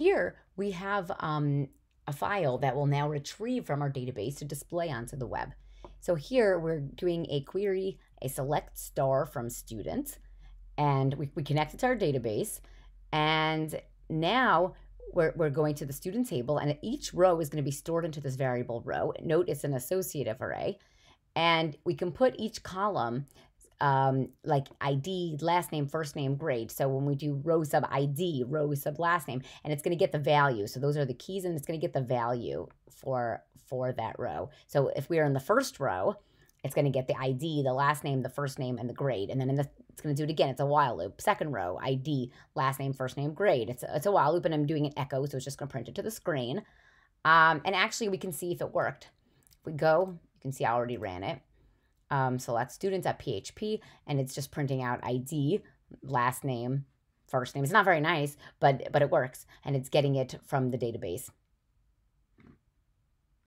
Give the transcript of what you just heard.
Here we have um, a file that will now retrieve from our database to display onto the web. So here we're doing a query, a select star from students, and we, we connect it to our database. And now we're, we're going to the student table, and each row is going to be stored into this variable row. Note it's an associative array. And we can put each column um, like ID, last name, first name, grade. So when we do row sub ID, row sub last name, and it's going to get the value. So those are the keys, and it's going to get the value for for that row. So if we are in the first row, it's going to get the ID, the last name, the first name, and the grade. And then in the, it's going to do it again. It's a while loop. Second row, ID, last name, first name, grade. It's a, it's a while loop, and I'm doing an echo, so it's just going to print it to the screen. Um, and actually, we can see if it worked. If we go, you can see I already ran it um, select students at PHP, and it's just printing out ID, last name, first name. It's not very nice, but but it works, and it's getting it from the database.